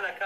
لك